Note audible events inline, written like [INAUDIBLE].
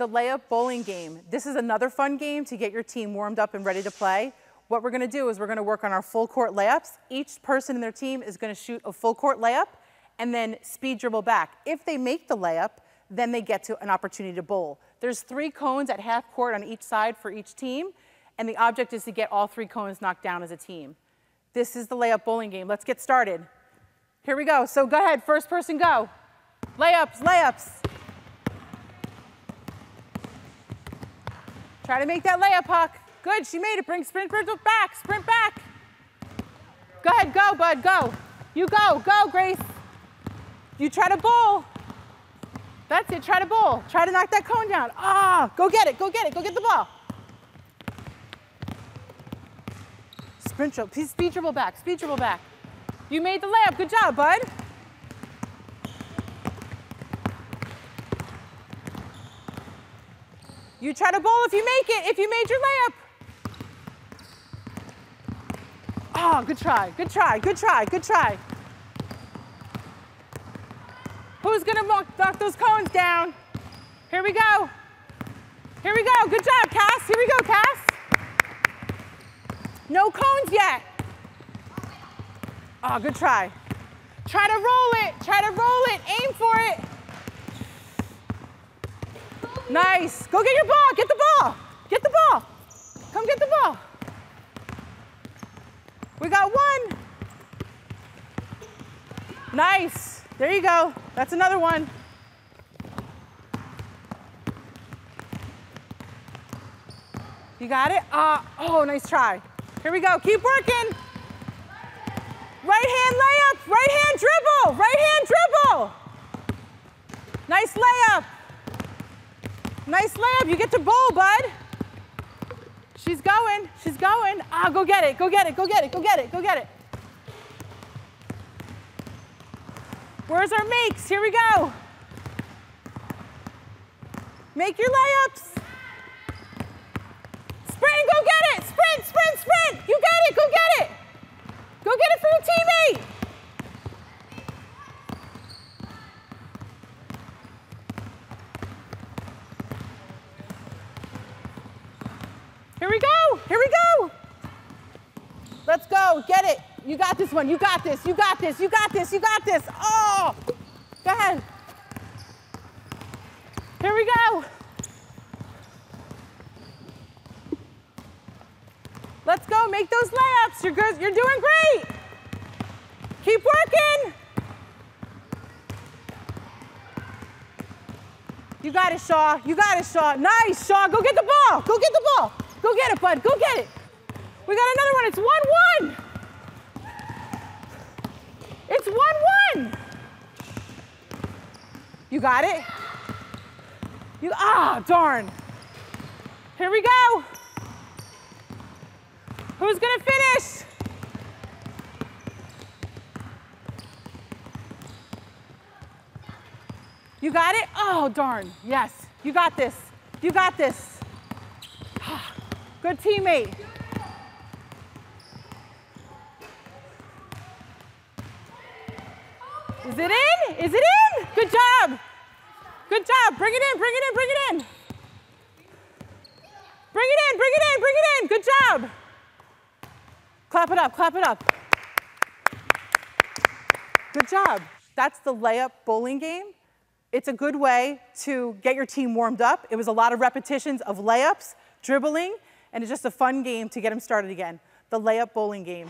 the layup bowling game. This is another fun game to get your team warmed up and ready to play. What we're gonna do is we're gonna work on our full court layups. Each person in their team is gonna shoot a full court layup and then speed dribble back. If they make the layup, then they get to an opportunity to bowl. There's three cones at half court on each side for each team, and the object is to get all three cones knocked down as a team. This is the layup bowling game. Let's get started. Here we go. So go ahead, first person go. Layups, layups. Try to make that layup, Huck. Good, she made it. Bring sprint, sprint back, sprint back. Go ahead, go, bud, go. You go, go, Grace. You try to bowl. That's it, try to bowl. Try to knock that cone down. Ah, go get it, go get it, go get the ball. Sprint dribble, speed dribble back, speed dribble back. You made the layup, good job, bud. You try to bowl if you make it, if you made your layup. Oh, good try, good try, good try, good try. Who's gonna knock those cones down? Here we go. Here we go, good job, Cass. Here we go, Cass. No cones yet. Oh, good try. Try to roll it, try to roll it, aim for it. Nice. Go get your ball. Get the ball. Get the ball. Come get the ball. We got one. Nice. There you go. That's another one. You got it? Uh, oh, nice try. Here we go. Keep working. Right hand layup. Right hand dribble. Right hand dribble. Nice layup. Nice layup. You get to bowl, bud. She's going. She's going. Ah, go get it. Go get it. Go get it. Go get it. Go get it. Where's our makes? Here we go. Make your layups. Sprint go get it. Sprint, sprint, sprint. You got it. Go get it. Go get it for your teammate. Here we go. Here we go. Let's go. Get it. You got this one. You got this. You got this. You got this. You got this. Oh, go ahead. Here we go. Let's go. Make those layups. You're good. You're doing great. Keep working. You got it, Shaw. You got it, Shaw. Nice, Shaw. Go get the ball. Go get the ball. Go get it, bud. Go get it. We got another one. It's 1 1. It's 1 1. You got it? You, ah, darn. Here we go. Who's going to finish? You got it? Oh, darn. Yes. You got this. You got this. [SIGHS] Good teammate. Is it in? Is it in? Good job. Good job. Bring it in, bring it in, bring it in. Bring it in, bring it in, bring it in. Good job. Clap it up, clap it up. Good job. That's the layup bowling game. It's a good way to get your team warmed up. It was a lot of repetitions of layups, dribbling, and it's just a fun game to get them started again. The layup bowling game.